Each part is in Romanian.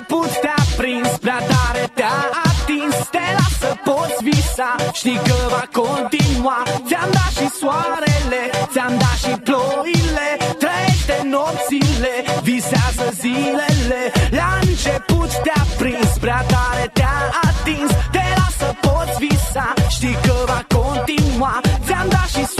început te-a prins Prea tare te-a atins. Te lasă poți visa Știi că va continua. Ți-am dat și soarele Ți-am dat și ploile. Trăiește nopțile Visează zilele. La început te-a prins Prea tare te-a atins. Te lasă poți visa Știi că va continua. Ți-am dat și soarele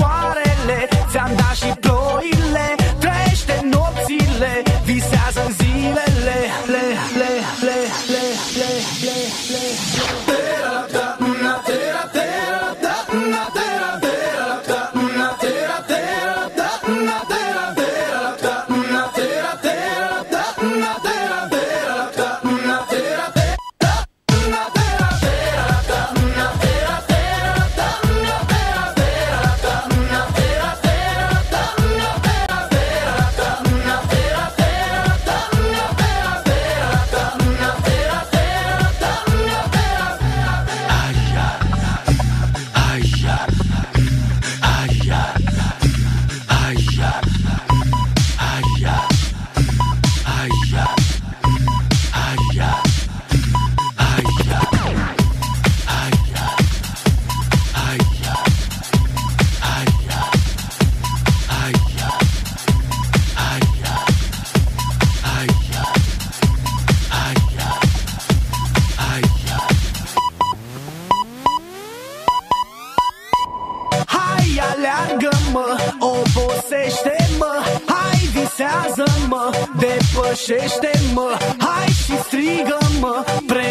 Hai, obosește-mă Hai, visează-mă, depășește-mă Hai și strigă-mă, pregătește-mă